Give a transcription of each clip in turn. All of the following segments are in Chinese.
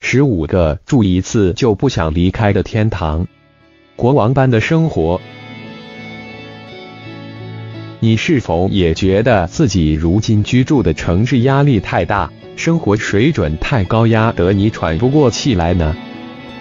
十五个住一次就不想离开的天堂，国王般的生活。你是否也觉得自己如今居住的城市压力太大，生活水准太高压得你喘不过气来呢？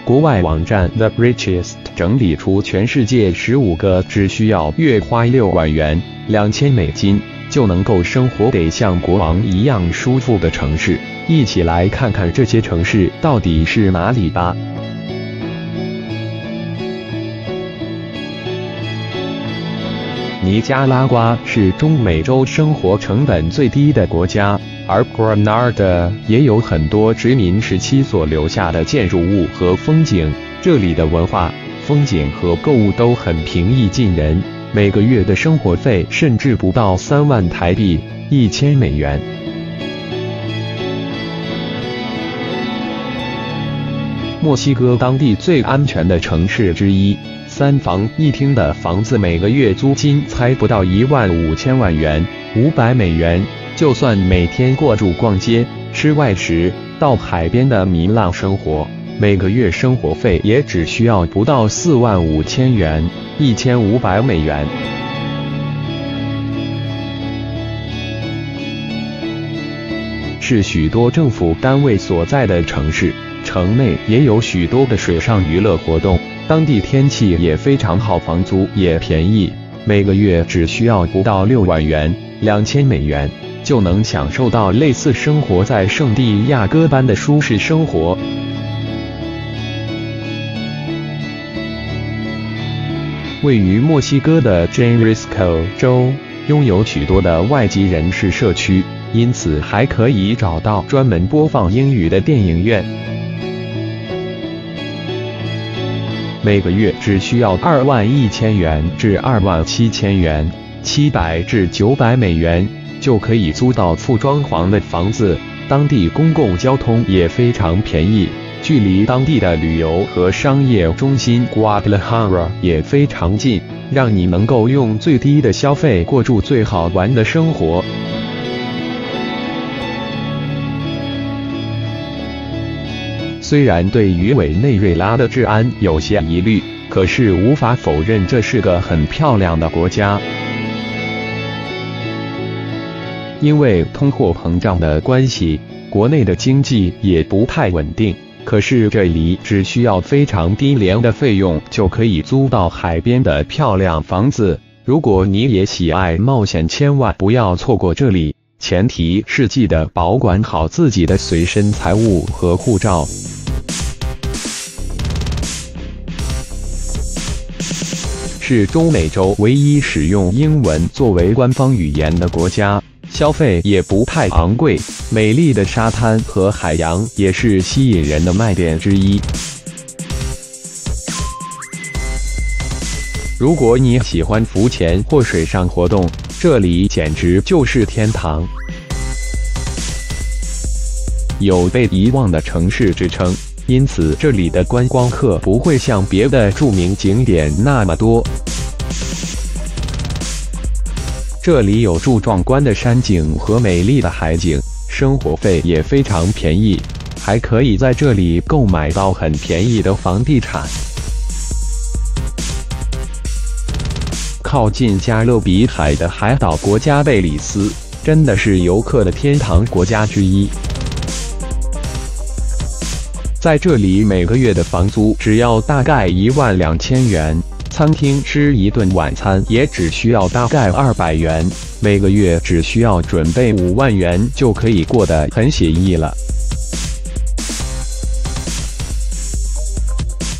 国外网站 The Riches 整理出全世界十五个只需要月花六万元（两千美金）就能够生活得像国王一样舒服的城市，一起来看看这些城市到底是哪里吧。尼加拉瓜是中美洲生活成本最低的国家，而 Granada 也有很多殖民时期所留下的建筑物和风景。这里的文化、风景和购物都很平易近人，每个月的生活费甚至不到三万台币（一千美元）。墨西哥当地最安全的城市之一。三房一厅的房子每个月租金才不到一万五千万元，五百美元。就算每天过住逛街、吃外食、到海边的糜烂生活，每个月生活费也只需要不到四万五千元，一千五百美元。是许多政府单位所在的城市，城内也有许多的水上娱乐活动。当地天气也非常好，房租也便宜，每个月只需要不到六万元（两千美元），就能享受到类似生活在圣地亚哥般的舒适生活。位于墨西哥的 Jalisco 州拥有许多的外籍人士社区，因此还可以找到专门播放英语的电影院。每个月只需要二万一千元至二万七千元，七百至九百美元就可以租到富装潢的房子。当地公共交通也非常便宜，距离当地的旅游和商业中心 Guadalajara 也非常近，让你能够用最低的消费过住最好玩的生活。虽然对于委内瑞拉的治安有些疑虑，可是无法否认这是个很漂亮的国家。因为通货膨胀的关系，国内的经济也不太稳定。可是这里只需要非常低廉的费用，就可以租到海边的漂亮房子。如果你也喜爱冒险，千万不要错过这里。前提是记得保管好自己的随身财物和护照。是中美洲唯一使用英文作为官方语言的国家，消费也不太昂贵。美丽的沙滩和海洋也是吸引人的卖点之一。如果你喜欢浮潜或水上活动，这里简直就是天堂。有被遗忘的城市之称。因此，这里的观光客不会像别的著名景点那么多。这里有住壮观的山景和美丽的海景，生活费也非常便宜，还可以在这里购买到很便宜的房地产。靠近加勒比海的海岛国家贝里斯，真的是游客的天堂国家之一。在这里，每个月的房租只要大概一万两千元，餐厅吃一顿晚餐也只需要大概二百元，每个月只需要准备五万元就可以过得很写意了。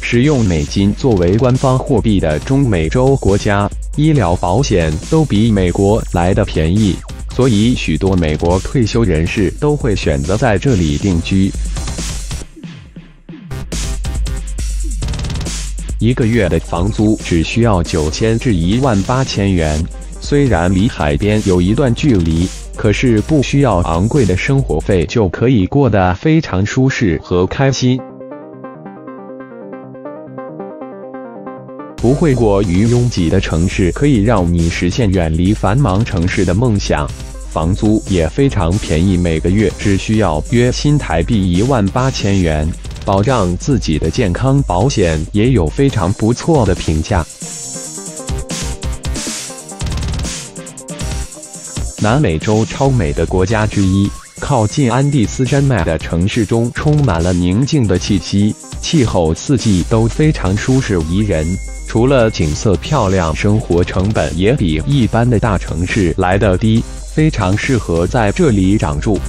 使用美金作为官方货币的中美洲国家，医疗保险都比美国来的便宜，所以许多美国退休人士都会选择在这里定居。一个月的房租只需要九千至一万八千元，虽然离海边有一段距离，可是不需要昂贵的生活费就可以过得非常舒适和开心。不会过于拥挤的城市，可以让你实现远离繁忙城市的梦想。房租也非常便宜，每个月只需要约新台币一万八千元。保障自己的健康保险也有非常不错的评价。南美洲超美的国家之一，靠近安第斯山脉的城市中充满了宁静的气息，气候四季都非常舒适宜人。除了景色漂亮，生活成本也比一般的大城市来得低，非常适合在这里长住。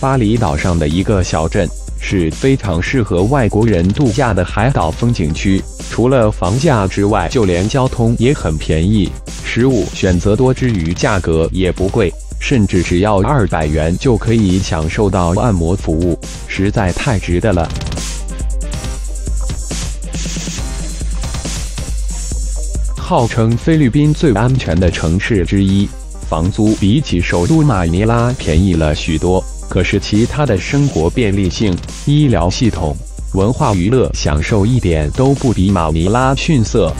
巴厘岛上的一个小镇是非常适合外国人度假的海岛风景区。除了房价之外，就连交通也很便宜，食物选择多之余，价格也不贵，甚至只要二百元就可以享受到按摩服务，实在太值得了。号称菲律宾最安全的城市之一，房租比起首都马尼拉便宜了许多。可是，其他的生活便利性、医疗系统、文化娱乐享受一点都不比马尼拉逊色。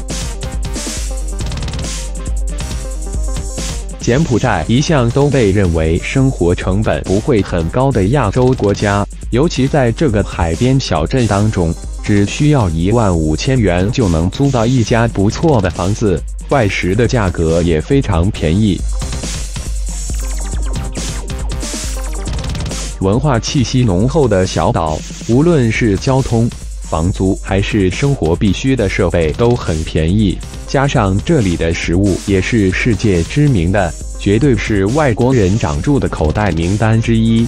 柬埔寨一向都被认为生活成本不会很高的亚洲国家，尤其在这个海边小镇当中，只需要一万五千元就能租到一家不错的房子，外食的价格也非常便宜。文化气息浓厚的小岛，无论是交通、房租还是生活必需的设备都很便宜，加上这里的食物也是世界知名的，绝对是外国人长住的口袋名单之一。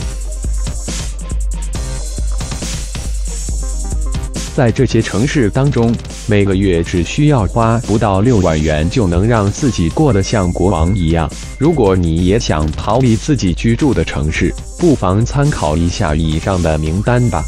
在这些城市当中，每个月只需要花不到六万元，就能让自己过得像国王一样。如果你也想逃离自己居住的城市，不妨参考一下以上的名单吧。